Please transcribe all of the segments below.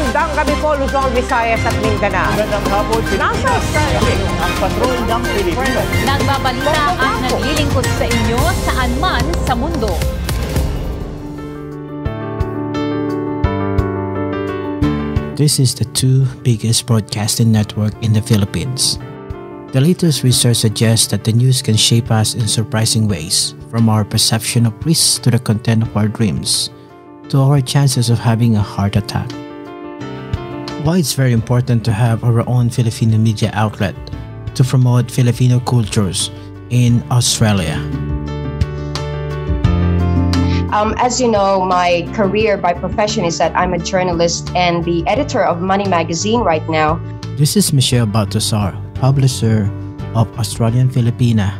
Magandang gabi po, Luzon, Visayas at Mindanao. Magandang hapon, Nasa Australia. ang patrol ng Pilipino. Nagbabalita at naglilingkod sa inyo saan man sa mundo. This is the two biggest broadcasting network in the Philippines. The latest research suggests that the news can shape us in surprising ways, from our perception of risks to the content of our dreams, to our chances of having a heart attack. Why it's very important to have our own Filipino media outlet to promote Filipino cultures in Australia. Um, as you know, my career by profession is that I'm a journalist and the editor of Money Magazine right now. This is Michelle Baltazar, publisher of Australian Filipina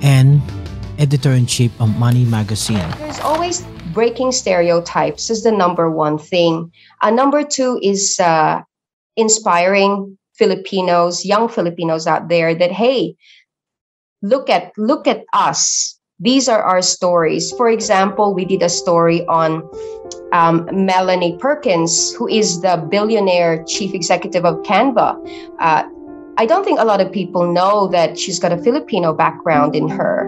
and editor-in-chief of Money Magazine. There's always breaking stereotypes is the number one thing. Uh, number two is uh, inspiring Filipinos, young Filipinos out there that hey, look at look at us. These are our stories. For example, we did a story on um, Melanie Perkins, who is the billionaire chief executive of Canva. Uh, I don't think a lot of people know that she's got a Filipino background in her.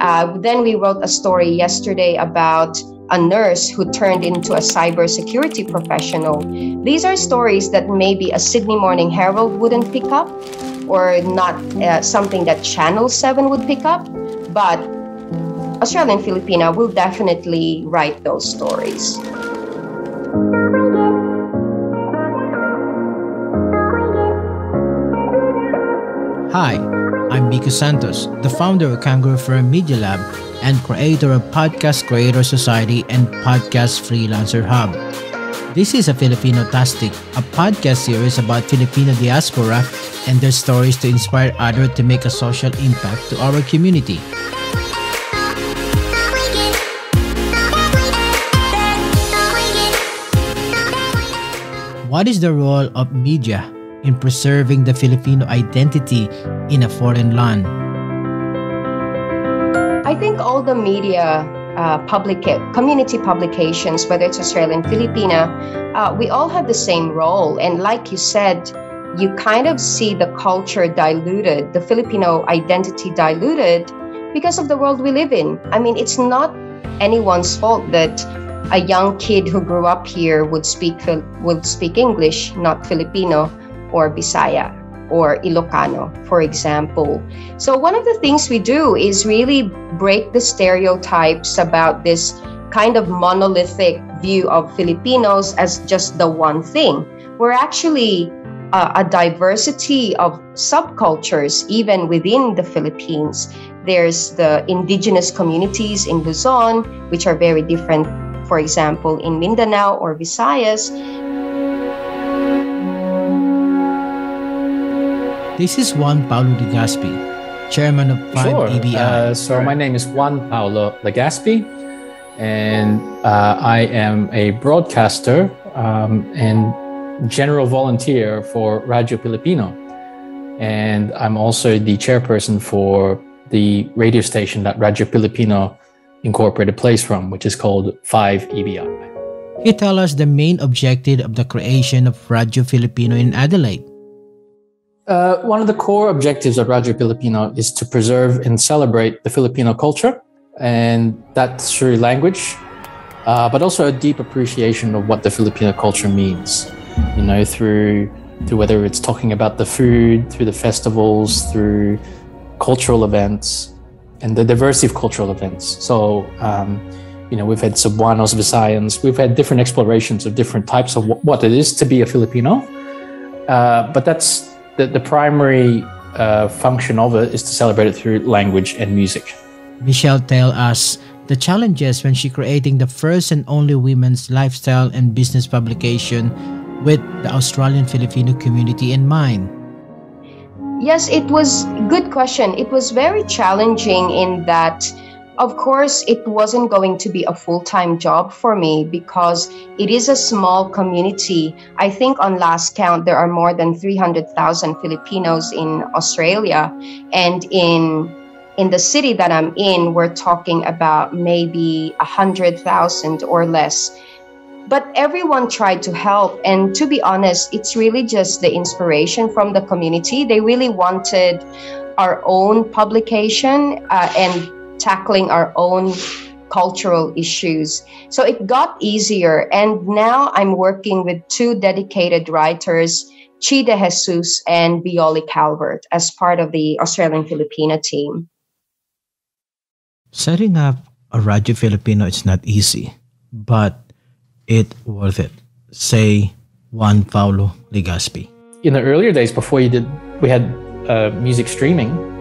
Uh, then we wrote a story yesterday about a nurse who turned into a cybersecurity professional. These are stories that maybe a Sydney Morning Herald wouldn't pick up, or not uh, something that Channel 7 would pick up, but Australian Filipina will definitely write those stories. Hi, I'm Miko Santos, the founder of Kangaroofern Media Lab and creator of Podcast Creator Society and Podcast Freelancer Hub. This is a Filipinotastic, a podcast series about Filipino diaspora and their stories to inspire others to make a social impact to our community. What is the role of media in preserving the Filipino identity in a foreign land? I think all the media, uh, public community publications, whether it's Australian, Filipina, uh, we all have the same role. And like you said, you kind of see the culture diluted, the Filipino identity diluted because of the world we live in. I mean, it's not anyone's fault that a young kid who grew up here would speak would speak English, not Filipino or Bisaya or Ilocano, for example. So, one of the things we do is really break the stereotypes about this kind of monolithic view of Filipinos as just the one thing. We're actually uh, a diversity of subcultures, even within the Philippines. There's the indigenous communities in Luzon, which are very different, for example, in Mindanao or Visayas. This is Juan Paulo Legaspi, chairman of 5 Sure. EBI. Uh, so my name is Juan Paulo Legaspi, and uh, I am a broadcaster um, and general volunteer for Radio Filipino. And I'm also the chairperson for the radio station that Radio Filipino Incorporated plays from, which is called 5 EBI. Can you tell us the main objective of the creation of Radio Filipino in Adelaide? Uh, one of the core objectives of Radio Filipino is to preserve and celebrate the Filipino culture, and that's through language, uh, but also a deep appreciation of what the Filipino culture means. You know, through through whether it's talking about the food, through the festivals, through cultural events, and the diversity of cultural events. So. Um, you know, we've had Cebuanos, Visayans, we've had different explorations of different types of wh- what it is to be a Filipino. Uh, but that's the, the primary uh, function of it is to celebrate it through language and music. Michelle tell us the challenges when she creating the first and only women's lifestyle and business publication with the Australian Filipino community in mind. Yes, it was good question. It was very challenging in that of course it wasn't going to be a full-time job for me because it is a small community. I think on last count there are more than 300,000 Filipinos in Australia and in in the city that I'm in we're talking about maybe 100,000 or less. but everyone tried to help. And to be honest, it's really just the inspiration from the community. They really wanted our own publication uh, and tackling our own cultural issues. So it got easier. And now I'm working with two dedicated writers, Chi De Jesus and Bioli Calvert, as part of the Australian Filipina team. Setting up a Radio Filipino is not easy, but it worth it. Say Juan Paulo Legaspi. In the earlier days, before you did, we had uh, music streaming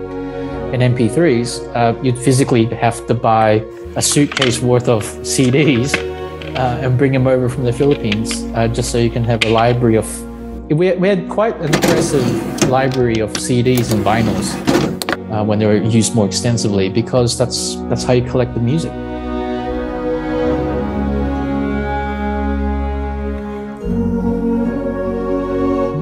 and MP3s. Uh, you'd physically have to buy a suitcase worth of CDs uh, and bring them over from the Philippines, uh, just so you can have a library of. We, we had quite an impressive library of CDs and vinyls uh, when they were used more extensively, because that's that's how you collect the music.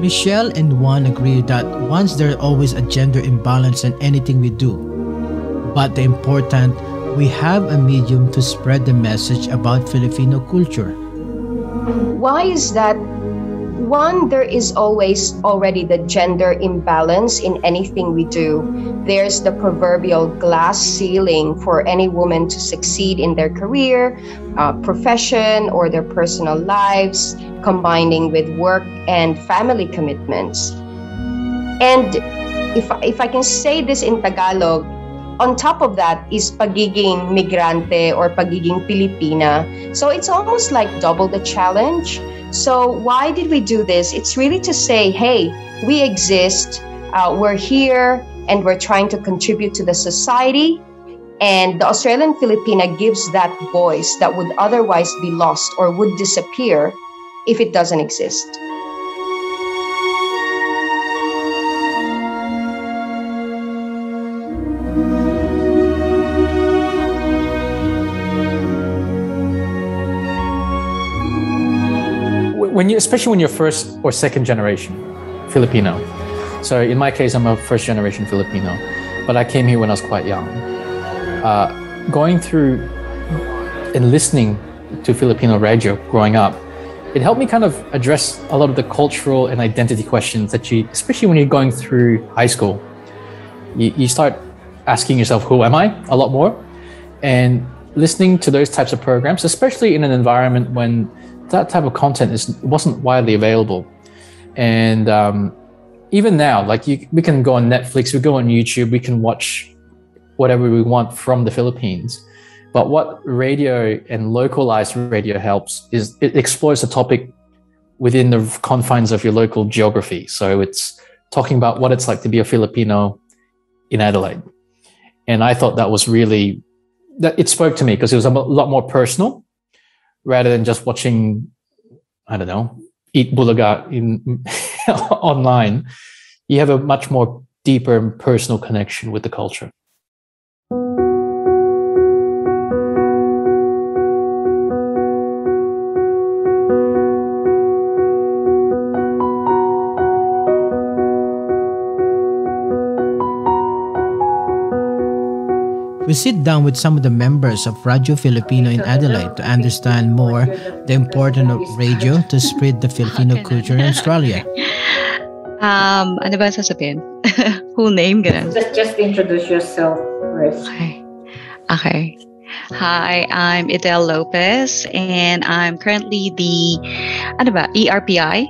Michelle and Juan agree that once there's always a gender imbalance in anything we do. But the important, we have a medium to spread the message about Filipino culture. Why is that? One, there is always already the gender imbalance in anything we do. There's the proverbial glass ceiling for any woman to succeed in their career, uh, profession, or their personal lives combining with work and family commitments. And if, if I can say this in Tagalog, on top of that is pagiging migrante or pagiging Pilipina. So it's almost like double the challenge. So why did we do this? It's really to say, hey, we exist, uh, we're here, and we're trying to contribute to the society. And the Australian Filipina gives that voice that would otherwise be lost or would disappear if it doesn't exist. When you, especially when you're first or second generation Filipino. So in my case, I'm a first generation Filipino, but I came here when I was quite young. Uh, going through and listening to Filipino radio growing up, it helped me kind of address a lot of the cultural and identity questions that you, especially when you're going through high school, you, you start asking yourself, who am I? A lot more. And listening to those types of programs, especially in an environment when that type of content is wasn't widely available. And um, even now, like you, we can go on Netflix, we go on YouTube, we can watch whatever we want from the Philippines. But what radio and localized radio helps is it explores the topic within the confines of your local geography. So it's talking about what it's like to be a Filipino in Adelaide. And I thought that was really, that it spoke to me because it was a lot more personal rather than just watching, I don't know, Eat Bulaga in online. You have a much more deeper and personal connection with the culture. We sit down with some of the members of Radio Filipino in Adelaide to understand more the importance of radio to spread the Filipino culture in Australia. Um, ano ba sasabihin? Whole name, ganun. Just, just introduce yourself first. Okay. Okay. Hi, I'm Idel Lopez, and I'm currently the ano ba, ERPI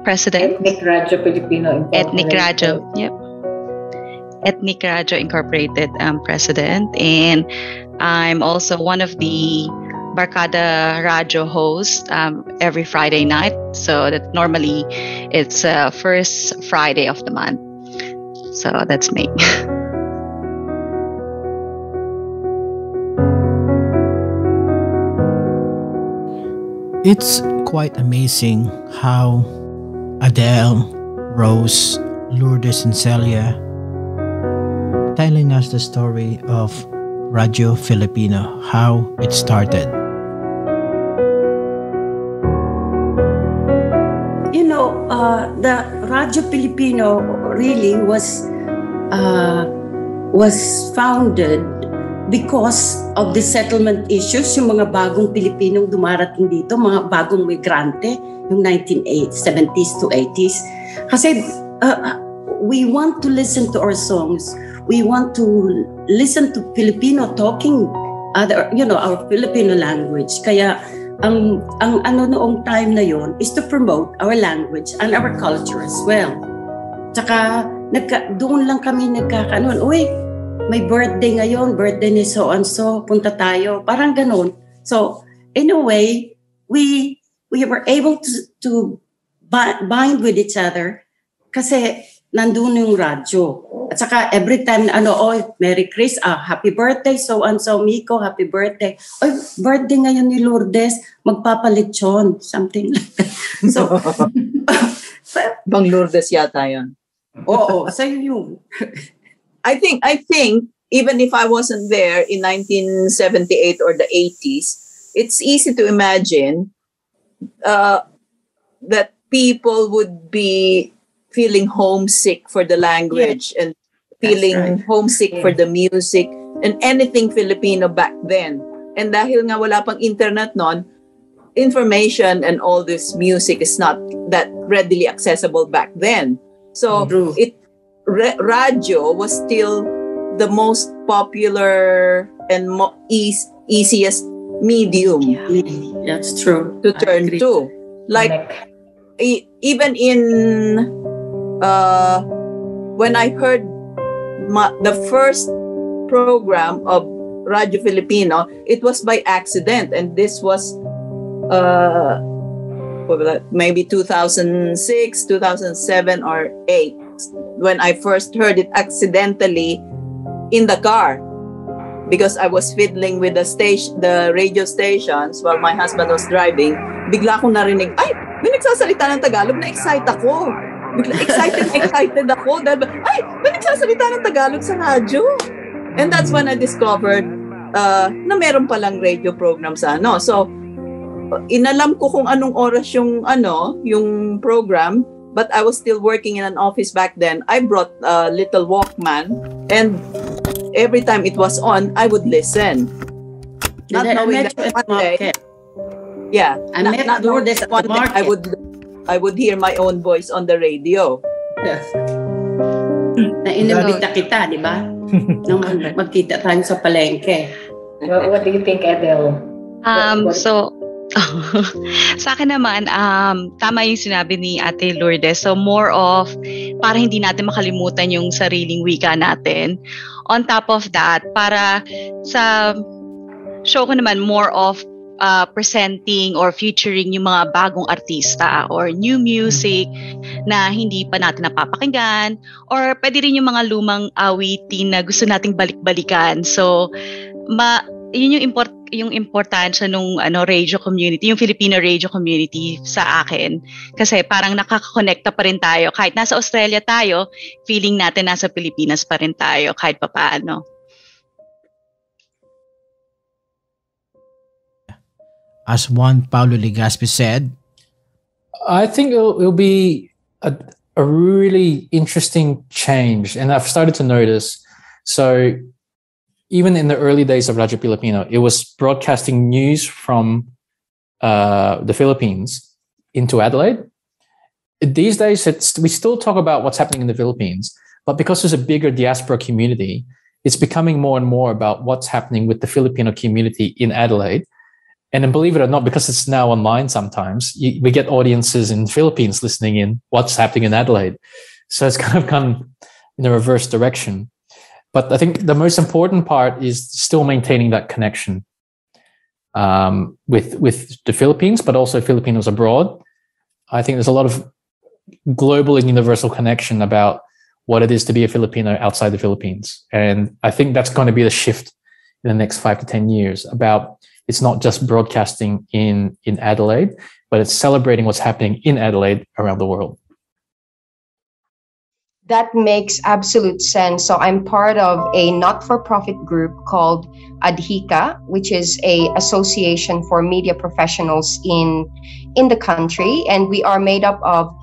president. Ethnic Radio Filipino Ethnic Radio. Yep. Ethnic Radio Incorporated um, president, and I'm also one of the Barkada Radio hosts um, every Friday night. So that normally it's uh, first Friday of the month. So that's me. It's quite amazing how Adele, Rose, Lourdes, and Celia telling us the story of Radio Filipino, how it started. You know, uh, the Radio Filipino really was uh, was founded because of the settlement issues, yung mga bagong Pilipinong dumarating dito, mga bagong migrante, yung 1970s to 80s. Kasi uh, we want to listen to our songs. We want to listen to Filipino talking other, you know, our Filipino language. Kaya ang ang ano noong time na yon is to promote our language and our culture as well. Tsaka nagka, doon lang kami nagkakanon. Uy, may birthday ngayon, birthday ni so and so, punta tayo. Parang ganun. So, in a way, we we were able to to bind with each other kasi nandun yung radyo. At saka every time ano, oh, Merry Chris, ah, happy birthday, so and so, Miko, happy birthday. Oy, birthday ngayon ni Lourdes, magpapalit yun. Something like that. So, Bang Lourdes yata yun. Oo, sa'yo yun. I think I think even if I wasn't there in 1978 or the 80s, it's easy to imagine uh, that people would be feeling homesick for the language and feeling right. homesick for the music and anything Filipino back then. And dahil nga wala pang internet non, information and all this music is not that readily accessible back then. So True. it ra- radio was still the most popular and mo- eas- easiest medium That's true. to turn to. Like e- even in uh, when I heard ma- the first program of Radio Filipino, it was by accident, and this was uh, maybe 2006, 2007, or 8 when I first heard it accidentally in the car because I was fiddling with the station, the radio stations while my husband was driving. Bigla akong narinig, ay, may nagsasalita ng Tagalog, na-excite ako. Bigla, excited, excited ako. Dahil, ay, may nagsasalita ng Tagalog sa radyo. And that's when I discovered uh, na meron palang radio program sa ano. So, inalam ko kung anong oras yung ano, yung program, but I was still working in an office back then. I brought a little Walkman and every time it was on, I would listen. Not I knowing that one day, yeah, I not, met not the one day I would I would hear my own voice on the radio. Yes. Na inimbita kita, di ba? Nung mag- magkita tayo sa palengke. What, what do you think, Adele? Um, What- so, sa akin naman, um, tama yung sinabi ni Ate Lourdes. So, more of, para hindi natin makalimutan yung sariling wika natin. On top of that, para sa show ko naman, more of uh, presenting or featuring yung mga bagong artista or new music na hindi pa natin napapakinggan or pwede rin yung mga lumang awitin na gusto nating balik-balikan. So, ma yun yung import yung importansya nung ano radio community, yung Filipino radio community sa akin. Kasi parang nakakakonekta pa rin tayo. Kahit nasa Australia tayo, feeling natin nasa Pilipinas pa rin tayo kahit papaano. As Juan Paulo Legaspi said, I think it'll, it'll be a, a really interesting change, and I've started to notice. So, even in the early days of Radyo Filipino, it was broadcasting news from uh, the Philippines into Adelaide. These days, it's we still talk about what's happening in the Philippines, but because there's a bigger diaspora community, it's becoming more and more about what's happening with the Filipino community in Adelaide. And then believe it or not, because it's now online sometimes, you, we get audiences in the Philippines listening in what's happening in Adelaide. So it's kind of gone in the reverse direction. But I think the most important part is still maintaining that connection um, with with the Philippines, but also Filipinos abroad. I think there's a lot of global and universal connection about what it is to be a Filipino outside the Philippines, and I think that's going to be the shift in the next five to ten years. About it's not just broadcasting in in Adelaide, but it's celebrating what's happening in Adelaide around the world. That makes absolute sense. So I'm part of a not-for-profit group called Adhika, which is a association for media professionals in in the country, and we are made up of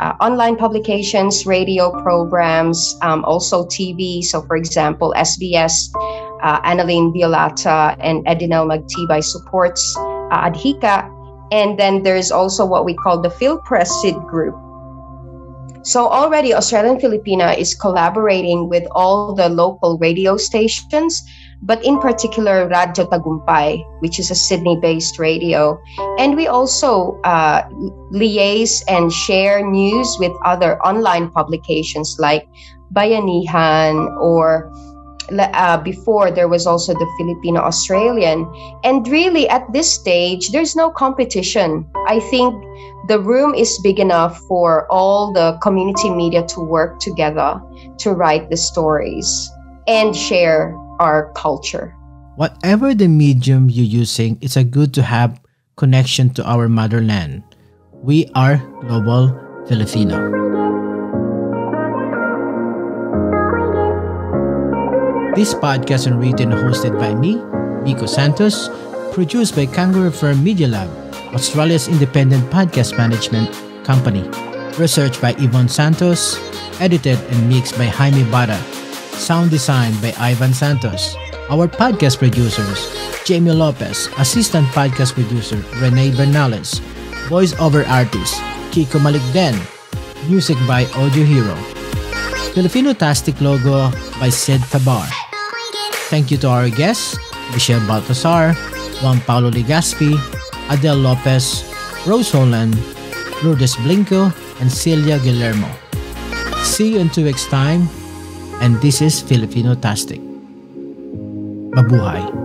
uh, online publications, radio programs, um, also TV. So, for example, SBS uh, Annalyn Violata and Edinel Magtibay supports uh, Adhika. And then there's also what we call the PhilPres group. So already Australian Filipina is collaborating with all the local radio stations, but in particular Radio Tagumpay, which is a Sydney-based radio. And we also uh, liaise and share news with other online publications like Bayanihan or uh, before there was also the Filipino Australian. And really, at this stage, there's no competition. I think the room is big enough for all the community media to work together to write the stories and share our culture. Whatever the medium you're using, it's a good to have connection to our motherland. We are Global Filipino. This podcast is written and hosted by me, Miko Santos, produced by Kangaroofern Media Lab, Australia's independent podcast management company. Research by Yvonne Santos, edited and mixed by Jaime Bada. Sound design by Ivan Santos. Our podcast producers, Jaymie Lopez, assistant podcast producer, Renee Bernales, voice-over artist, Kiko Malicdem, music by Audio Hero. Filipinotastic logo by Sid Tabar. Thank you to our guests, Michelle Baltasar, Juan Paulo Ligaspi, Adele Lopez, Rose Holland, Lourdes Blinko, and Celia Guillermo. See you in two weeks' time, and this is Filipino Tastic. Mabuhay!